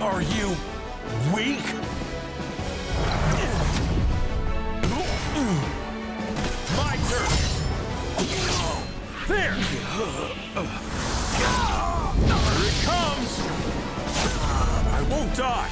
Are you Weak? My turn! There! Here it comes! I won't die!